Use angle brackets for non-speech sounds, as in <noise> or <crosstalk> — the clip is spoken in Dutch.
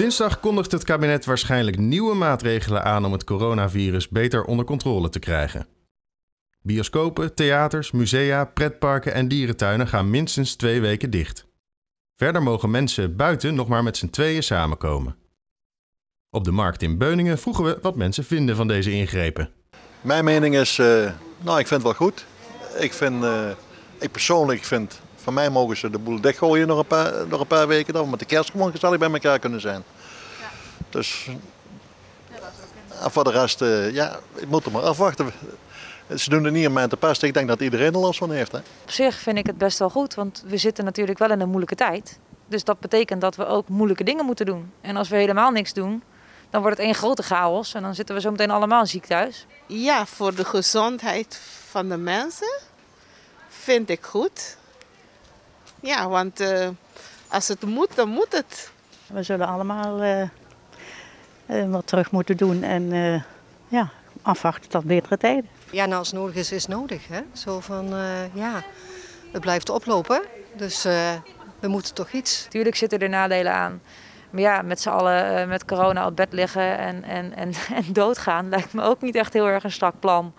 Dinsdag kondigt het kabinet waarschijnlijk nieuwe maatregelen aan om het coronavirus beter onder controle te krijgen. Bioscopen, theaters, musea, pretparken en dierentuinen gaan minstens twee weken dicht. Verder mogen mensen buiten nog maar met z'n tweeën samenkomen. Op de markt in Beuningen vroegen we wat mensen vinden van deze ingrepen. Mijn mening is, uh, nou ik vind het wel goed. Ik vind, uh, ik persoonlijk vind, van mij mogen ze de boel dichtgooien nog een paar, nog een paar weken. Dat we met de kerst gewoon gezellig bij elkaar kunnen zijn. Ja. Dus, en voor de rest, uh, ja, ik moet er maar afwachten. Ze doen er niet in mij te passen. Ik denk dat iedereen er last van heeft. Hè? Op zich vind ik het best wel goed, want we zitten natuurlijk wel in een moeilijke tijd. Dus dat betekent dat we ook moeilijke dingen moeten doen. En als we helemaal niks doen, dan wordt het één grote chaos. En dan zitten we zo meteen allemaal ziek thuis. Ja, voor de gezondheid van de mensen vind ik goed. Ja, want uh, als het moet, dan moet het. We zullen allemaal uh, uh, wat terug moeten doen en ja, afwachten tot betere tijden. Ja, nou als het nodig is, is het nodig. Hè? Zo van, ja, het blijft oplopen. Dus we moeten toch iets. Tuurlijk zitten er nadelen aan. Maar ja, met z'n allen met corona op bed liggen en, en, en, <laughs> en doodgaan lijkt me ook niet echt heel erg een strak plan.